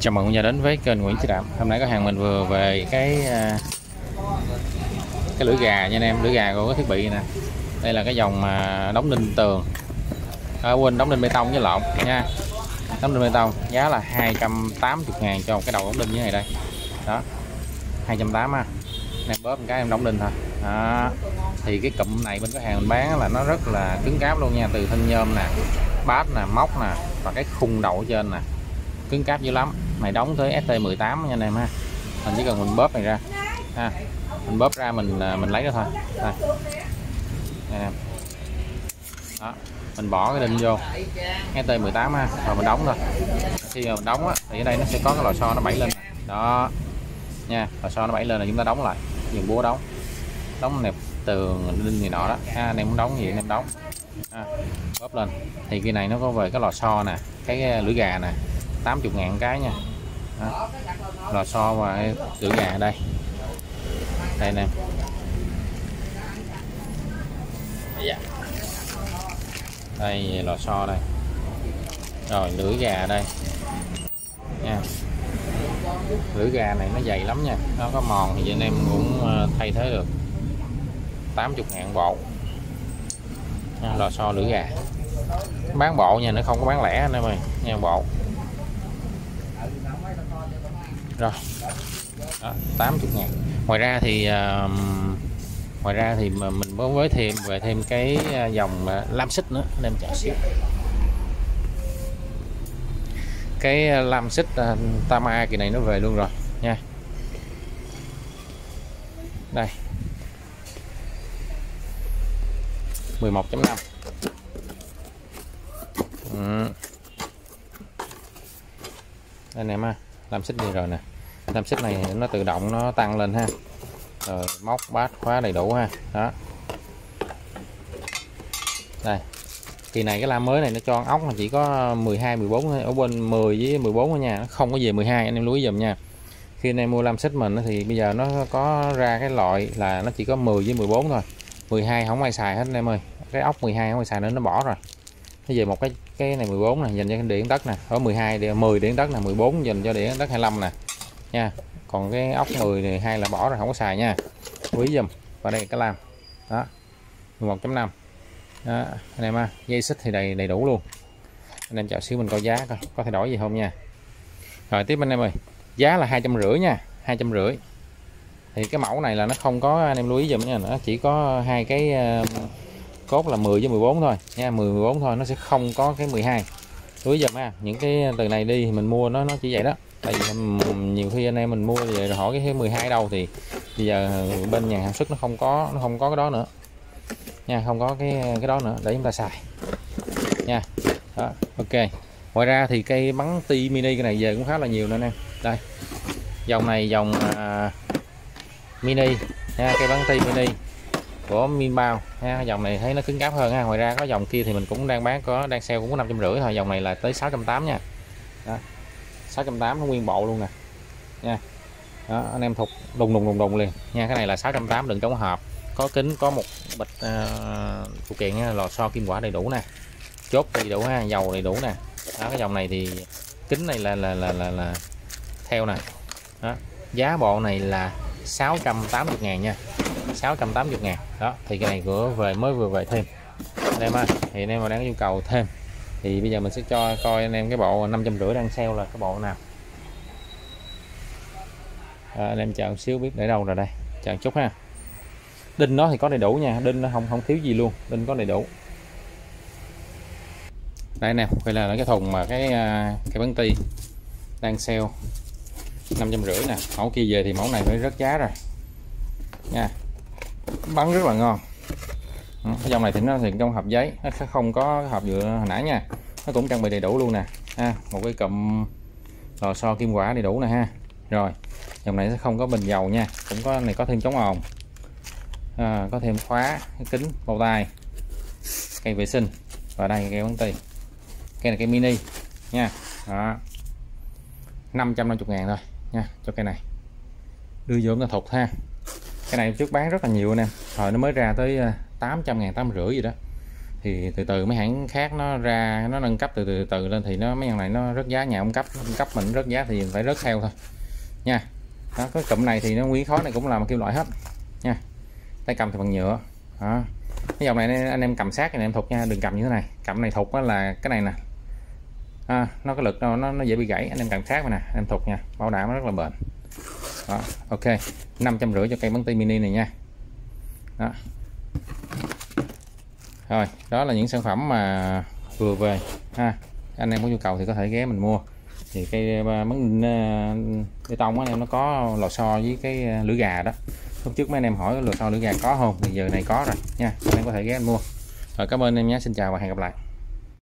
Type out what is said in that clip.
Chào mừng nhà đến với kênh Nguyễn Chí Đạm Hôm nay có hàng mình vừa về cái à, cái lưỡi gà nha anh em lưỡi gà của cái thiết bị nè. Đây là cái dòng mà đóng đinh tường. À, quên đóng đinh bê tông với lộn nha. Đóng đinh bê tông giá là 280 ngàn cho một cái đầu đóng đinh như này đây. Đó 280 ha. Em bóp một cái em đóng đinh thôi. Đó thì cái cụm này bên cái hàng mình bán là nó rất là cứng cáp luôn nha. Từ thân nhôm nè bát nè móc nè và cái khung đầu trên nè cứng cáp dữ lắm. Này đóng tới ST18 nha anh em ha. Mình chỉ cần mình bóp này ra. Ha mình bóp ra mình à, mình lấy nó thôi. Đây. Nè. Đó mình bỏ cái đinh vô. ST18 ha rồi mình đóng thôi. Khi mà mình đóng á, thì ở đây nó sẽ có cái lò xo nó bảy lên. Đó. Nha lò xo nó bảy lên là chúng ta đóng lại. Dùng búa đóng. Đóng nẹp tường đinh gì nọ đó. Ha, anh em muốn đóng gì anh em đóng. Ha, bóp lên. Thì cái này nó có về cái lò xo nè cái à, lưỡi gà nè. 80 ngàn cái nha. Đó. lò xo và cửa lưỡi gà đây. Đây nè. Dạ. đây lò xo đây. Rồi lưỡi gà đây. Nha. Lưỡi gà này nó dày lắm nha. Nó có mòn thì anh em cũng ờ, thay thế được. 80 ngàn bộ. Nha, lò xo lưỡi gà. Bán bộ nha nó không có bán lẻ anh em ơi. Nha bộ rồi. Đó, 80 ngàn. Ngoài ra thì uh, ngoài ra thì mà mình mới với thêm về thêm cái ờ, dòng ờ, lam xích nữa anh em chờ xíu. Cái lam xích uh, Tama kỳ này nó về luôn rồi nha. Đây. 11.5 ừ. anh em ha tam xích đi rồi nè. Tam xích này nó tự động nó tăng lên ha. Rồi, móc, bát, khóa đầy đủ ha. Đó. Đây. Kỳ này cái lam mới này nó cho ốc là chỉ có 12 14 thôi. Ở bên 10 với 14 thôi nha. Nó không có về 12 anh em lưu ý dùm nha. Khi anh em mua lam xích mình thì bây giờ nó có ra cái loại là nó chỉ có 10 với 14 thôi. 12 không ai xài hết anh em ơi. Cái ốc 12 không ai xài nữa, nó bỏ rồi. Bây giờ một cái cái này 14 này dành cho điện đất nè. Ở 12 đi 10 điện đất là 14 dành cho điện đất 25 nè. Nha. Còn cái ốc 10 này hai là bỏ rồi không có xài nha. Quý dùm và đây cái làm. đó. 11.5 đó anh em ha. Dây xích thì đầy đầy đủ luôn. Anh em chờ xíu mình coi giá coi có thay đổi gì không nha. Rồi tiếp anh em ơi. Giá là hai trăm rưỡi nha hai trăm rưỡi thì cái mẫu này là nó không có anh em lưu ý dùm nha nó chỉ có hai cái uh, cốt là 10 với 14 thôi. Nha 10 14 thôi nó sẽ không có cái 12 túi ý dùm ha những cái từ này đi mình mua nó nó chỉ vậy đó. Tại vì nhiều khi anh em mình mua về rồi hỏi cái 12 đâu thì bây giờ bên nhà sản xuất nó không có nó không có cái đó nữa. Nha không có cái cái đó nữa để chúng ta xài. Nha đó, ok. Ngoài ra thì cây bắn ti mini cái này về cũng khá là nhiều nữa nè. Đây dòng này dòng uh, mini. Nha cây bắn ti mini của Minbao ha dòng này thấy nó cứng cáp hơn ha. Ngoài ra có dòng kia thì mình cũng đang bán có đang sale cũng có năm trăm rưỡi thôi. Dòng này là tới 680 nha. Đó. 680 nó nguyên bộ luôn nè. Nha. Đó, anh em thục đùng đùng đùng đùng liền. Nha cái này là 680 đừng chống hộp có kính có một bịch uh, phụ kiện lò xo kim quả đầy đủ nè. Chốt đầy đủ ha dầu đầy đủ nè. Đó cái dòng này thì kính này là là là là, là theo nè. Đó. giá bộ này là 680 ngàn nha. 680 ngàn. Đó thì cái này của về mới vừa về thêm. Anh em ơi thì anh em mà đang yêu cầu thêm thì bây giờ mình sẽ cho coi anh em cái bộ 550 đang sale là cái bộ nào. À, anh em chờ một xíu biết để đâu rồi đây. Chờ một chút ha. Đinh nó thì có đầy đủ nha đinh nó không không thiếu gì luôn đinh có đầy đủ. Đây nè đây là cái thùng mà cái à, cái bánh ti đang sale năm trăm rưỡi nè. Mẫu kia về thì mẫu này mới rất giá rồi. Nha bắn rất là ngon. Cái dòng này thì nó thì trong hộp giấy nó không có hộp nhựa hồi nãy nha. Nó cũng trang bị đầy đủ luôn nè ha một cái cụm lò xo kim quả đầy đủ nè ha. Rồi dòng này sẽ không có bình dầu nha cũng có này có thêm chống ồn. À, có thêm khóa kính bao tay cây vệ sinh và đây cây bắn tì. cây này cây mini nha đó. 550 ngàn thôi nha cho cây này. Đưa vô nó thục ha cái này trước bán rất là nhiều nè hồi nó mới ra tới ờ, 800 ngàn tám rưỡi gì đó. Thì từ từ mấy hãng khác nó ra nó nâng cấp từ từ từ lên thì nó mấy thằng này nó rớt giá nhà ông cấp ông cấp mình rớt giá thì phải rớt theo thôi. Nha. Đó, cái cụm này thì nó nguyên khó này cũng là một kim loại hết. Nha. Tay cầm thì bằng nhựa. Đó. cái dòng này anh em cầm sát anh em thục nha đừng cầm như thế này. Cầm này thục là cái này nè. À, nó có lực nó, nó dễ bị gãy anh em cầm sát mà nè anh em thục nha. Bảo đảm nó rất là bền đó, ok. năm trăm rưỡi cho cây bắn tay mini này nha. Đó. Rồi đó là những sản phẩm mà vừa về ha. Anh em có nhu cầu thì có thể ghé mình mua. Thì cây ờ, bắn ờ, bê tông anh em nó có lò xo với cái ờ, lưỡi gà đó. Lúc trước mấy anh em hỏi lò xo lưỡi gà có không? Thì giờ này có rồi nha. Anh em có thể ghé anh mua. Rồi cảm ơn em nhé. Xin chào và hẹn gặp lại.